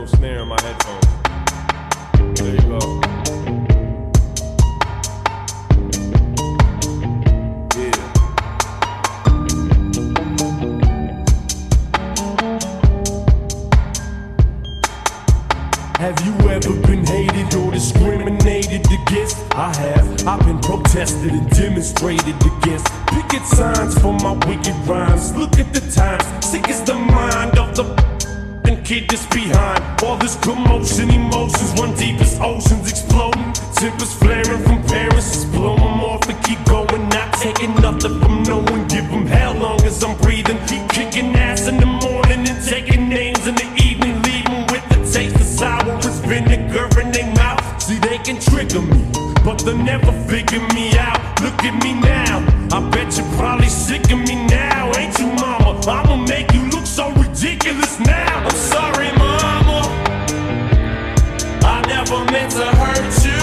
no snare in my headphones. There you go. Have you ever been hated or discriminated against? I have. I've been protested and demonstrated against. Picket signs for my wicked rhymes. Look at the times. Sick is the mind of the kid that's behind. All this commotion, emotions run deep as oceans exploding. Tempers flaring from parents. Just blow 'em off and keep going. Not taking nothing from no one. Give 'em hell long as I'm breathing. Keep kicking ass in the morning and taking names in the evening. Leave 'em with the taste of sour as vinegar in their mouth. See, they can trigger me, but they'll never figure me out. Look at me now. I bet you're probably sick of me now, ain't you, mama? I'ma make you look so ridiculous now. Meant to hurt you.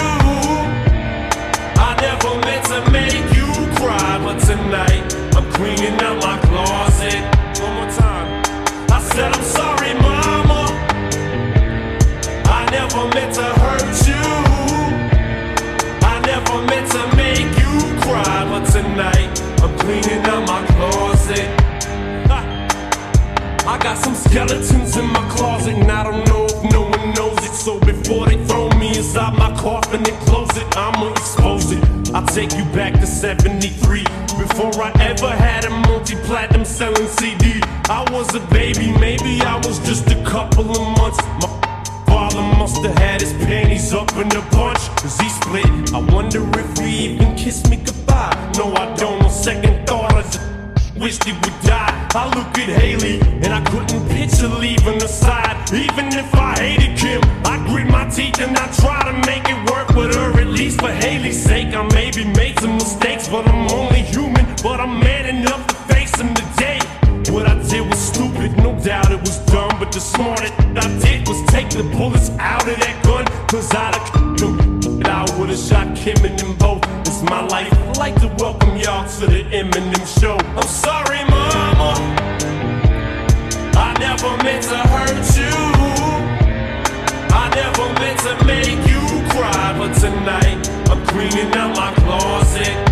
I never meant to make you cry, but tonight I'm cleaning out my closet. One more time. I said I'm sorry, mama. I never meant to hurt you. I never meant to make you cry, but tonight I'm cleaning out my closet. I got some skeletons in my closet, and I don't know So before they throw me inside my coffin and close it, I'ma expose it. I'll take you back to 73. Before I ever had a multi platinum selling CD, I was a baby, maybe I was just a couple of months. My father must have had his panties up in a bunch, cause he split. I wonder if he even kissed me goodbye. No, I don't. On second thought, I just wished he would die. I look at Hailie and I couldn't picture leaving her side. Even if I hated Kim, I grit my teeth and I try to make it work with her. At least for Hailie's sake, I maybe made some mistakes, but I'm only human. But I'm man enough to face them today. What I did was stupid, no doubt it was dumb. But the smartest I did was take the bullets out of that gun. Cause I'd have them. I would've shot Kim and them both. It's my life. I'd like to welcome y'all to the Eminem show. I'm sorry, never meant to hurt you. I never meant to make you cry. But tonight, I'm cleaning out my closet.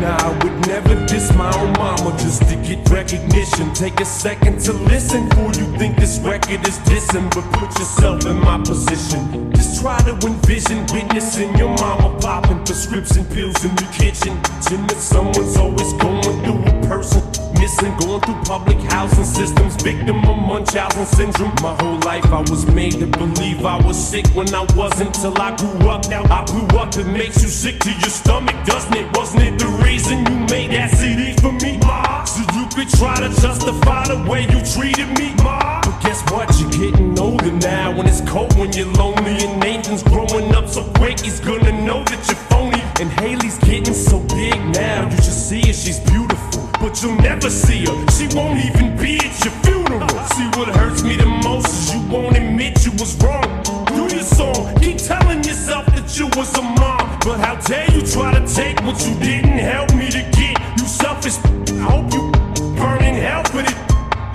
Nah, I would never diss my own mama just to get recognition. Take a second to listen before you think this record is dissing. But put yourself in my position. Just try to envision witnessing your mama popping prescription pills in the kitchen. Seeing that someone's always going through a person. Missing, going through public housing systems, victim of Munchausen syndrome. My whole life I was made to believe I was sick when I wasn't till I grew up. Now I grew up, it makes you sick to your stomach, doesn't it? Wasn't it the reason you made that CD for me, Ma? So you could try to justify the way you treated me, Ma. But guess what? You're getting older now, when it's cold, when you're lonely, and Nathan's growing up so quick, he's gonna know that you're phony. And Hailie's getting so big now, you should see her, she's beautiful but you'll never see her. She won't even be at your funeral. See what hurts me the most is you won't admit you was wrong. Do your song, keep telling yourself that you was a mom. But how dare you try to take what you didn't help me to get? You selfish. I hope you burn in hell for it.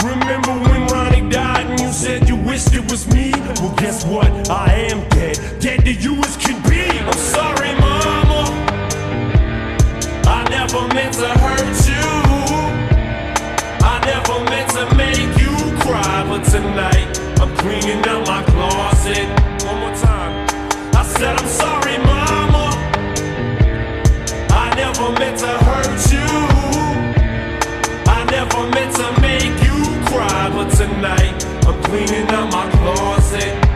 Remember when Ronnie died and you said you wished it was me? Well, guess what? I am dead. Dead to you as can be. I'm sorry, mama. I never meant to hurt you. I never meant to make you cry, but tonight I'm cleaning out my closet. my closet.